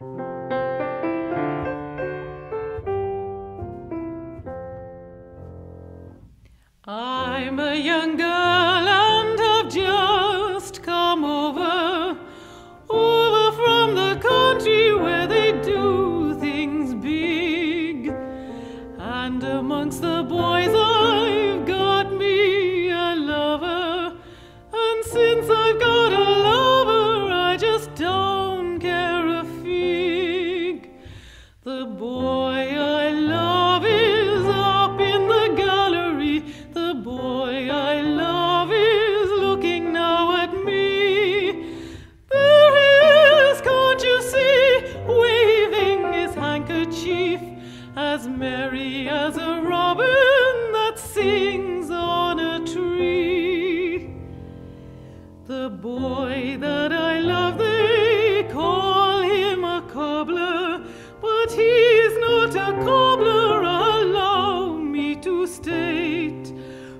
I'm a young girl and have just come over, over from the country where they do things big. And amongst the boys I've got as a robin that sings on a tree. The boy that I love, they call him a cobbler, but he's not a cobbler, allow me to state.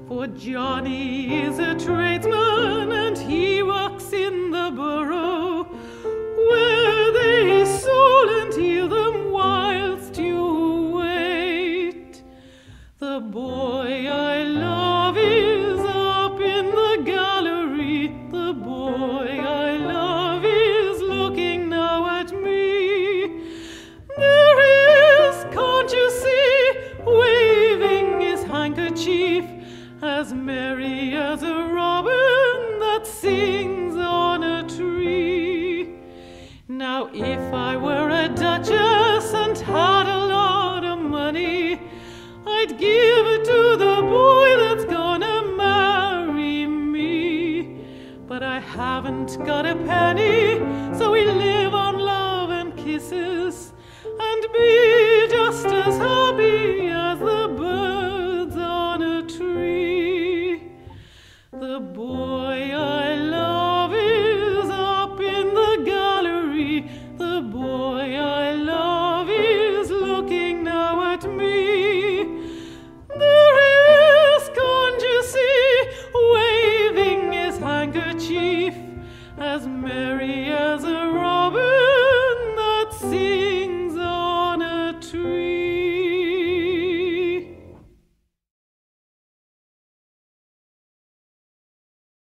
For Johnny is a tradesman The boy I love is up in the gallery. The boy I love is looking now at me. There he is, can't you see, waving his handkerchief, as merry as a robin that sings on a tree. Now, if I were a duchess I'd give it to the boy that's gonna marry me. But I haven't got a penny, so we live on as Mary.